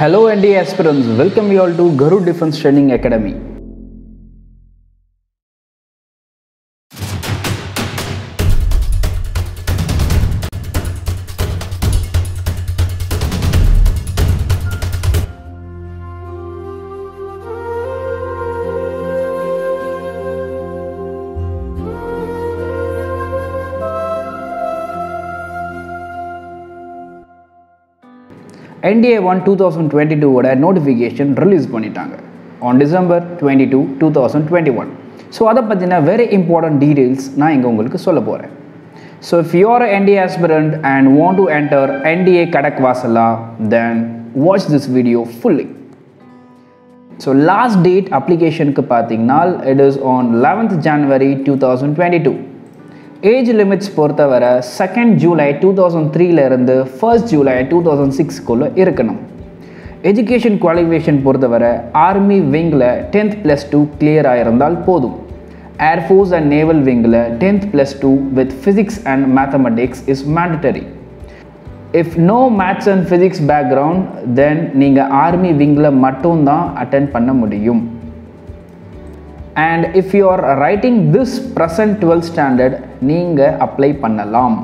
Hello ND aspirants, welcome you all to Garu Defense Training Academy. NDA one two thousand twenty டூவோட notification release பண்ணிட்டாங்க on December twenty two two thousand twenty one so அதை பற்றின very important details நான் இங்கே உங்களுக்கு சொல்ல போகிறேன் so if you are NDA aspirant and want to enter NDA Khadakwasla then watch this video fully so last date அப்ளிகேஷனுக்கு பார்த்தீங்கன்னா it is on eleventh January two thousand twenty two age limits பொறுத்தவரை second July two thousand த்ரீலேருந்து first July two thousand சிக்ஸ்க்குள்ளே இருக்கணும். Education qualification பொறுத்தவரை army விங்கில் tenth plus two clear இருந்தால் போதும். Air force and naval விங்கில் tenth plus two with physics and mathematics is mandatory if no maths and physics background then நீங்கள் army விங்கில் மட்டும்தான் attend பண்ண முடியும். And if you are writing this present twelfth standard நீங்கள் apply பண்ணலாம்.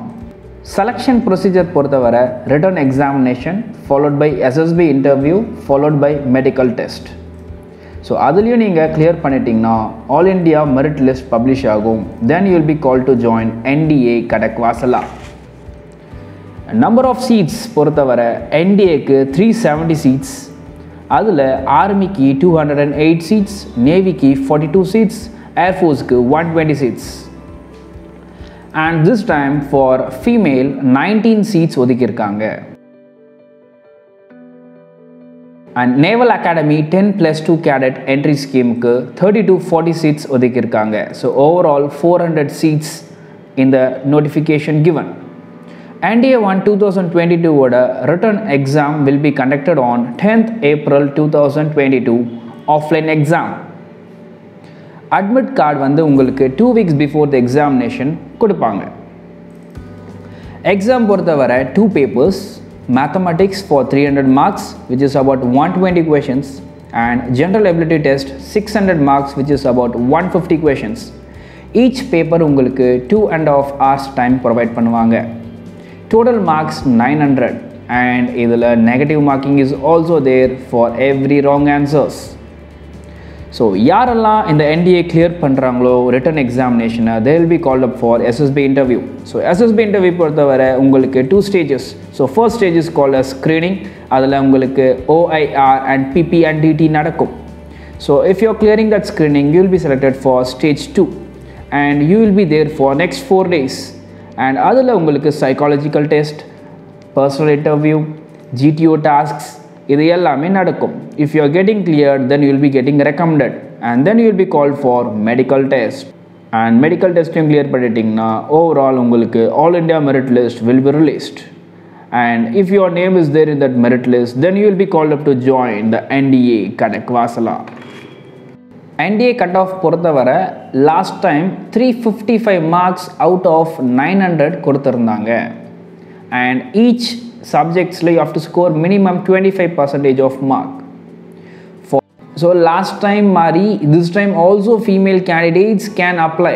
Selection procedure பொறுத்தவரை written examination followed by SSB interview followed by medical test so அதுலேயும் நீங்கள் கிளியர் பண்ணிட்டீங்கன்னா all India merit list publish ஆகும். Then you will be call to join NDA kadak வாசலா number of seats பொறுத்தவரை என்டிஏக்கு three seventy seats அதில் ஆர்மிக்கு two hundred and eight seats நேவிக்கு forty two seats ஏர்ஃபோர்ஸ்க்கு one twenty seats and this time for female nineteen seats ஒதுக்கியிருக்காங்க. And naval academy ten plus two cadet entry ஸ்கீமுக்கு thirty to forty seats ஒதுக்கியிருக்காங்க so overall four hundred seats இந்த notification given NDA 1 2022 ஓட written exam will be conducted on tenth April two thousand twenty two offline exam admit card வந்து உங்களுக்கு two weeks before the examination கொடுப்பாங்க. Exam பொறுத்தவரை two papers mathematics for three hundred marks which is about one twenty questions and general ability test six hundred marks which is about one fifty questions each paper உங்களுக்கு two and half hours time provide பண்ணுவாங்க. Total marks nine hundred and இதில் negative marking is also there for every wrong answers so யாரெல்லாம் இந்த NDA clear பண்ணுறாங்களோ written எக்ஸாமினேஷனை they will be called up for SSB interview so SSB interview பொறுத்தவரை உங்களுக்கு two stages so first stage is call a screening அதில் உங்களுக்கு OIR and PP and DT நடக்கும் so if you are clearing that screening you will be selected for stage two and you will be there for next four days and அதில் உங்களுக்கு psychological test personal interview GTO tasks இது எல்லாமே நடக்கும். If you are getting clear then you will be getting recommended and then you will be call for medical test and medical டெஸ்ட்டையும் clear பண்ணிட்டீங்கன்னா overall உங்களுக்கு all India merit list will be released and if your name is there in that merit list then you will be called up to join the NDA கனக் வாசலா NDA cut off பொறுத்தவரை last time three fifty five marks out of nine hundred கொடுத்துருந்தாங்க. And each சப்ஜெக்ட்ஸில் you have to score minimum twenty five percentage of mark so last time மாதிரி this time also female candidates can apply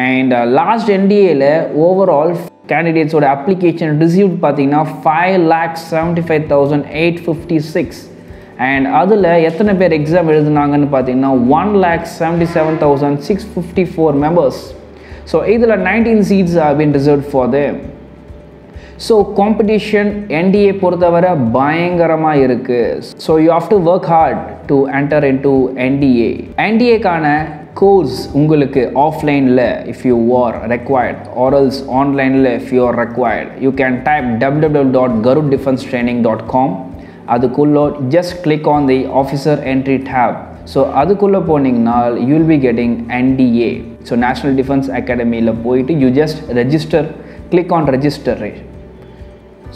and last என்டிஏல overall கேண்டிடேட்ஸோட application received பார்த்தீங்கன்னா five lakhs seventy five thousand eight fifty six and அதில் எத்தனை பேர் exam எழுதுனாங்கன்னு பார்த்தீங்கன்னா one lakh seventy seven thousand six fifty four members so இதில் nineteen seats are been reserve for them so competition NDA பொறுத்தவரை பயங்கரமாக இருக்குது so you have to work hard to enter in to NDA என்டிஏக்கான course உங்களுக்கு ஆஃப்லைனில் if you are required or else ஆன்லைனில் if you are required you can type W W dot Garud defence training dot com அதுக்குள்ளே just click on the officer entry tab so அதுக்குள்ளே போனீங்கன்னா you will be getting NDA so national defence அகாடமியில் போயிட்டு you just register click on register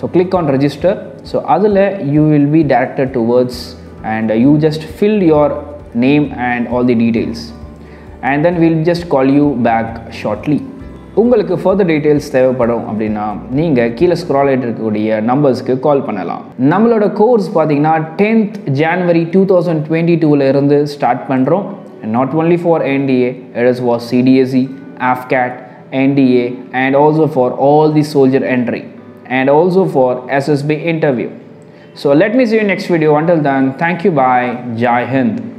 so click on register so அதில் you will be directed towards and you just fill your name and all the details and then will just call you back shortly உங்களுக்கு further details தேவைப்படும் அப்படின்னா நீங்கள் கீழே scroll ஆகிட்டு இருக்கக்கூடிய நம்பர்ஸ்க்கு கால் பண்ணலாம். நம்மளோட கோர்ஸ் பார்த்தீங்கன்னா tenth January two thousand twenty டூலேருந்து ஸ்டார்ட் பண்ணுறோம் not only for NDA it is was CDSC AFCAT NDA and also for all the soldier entry and also for SSB interview. So let me see you next video. Until then, thank you. Bye. Jai Hind.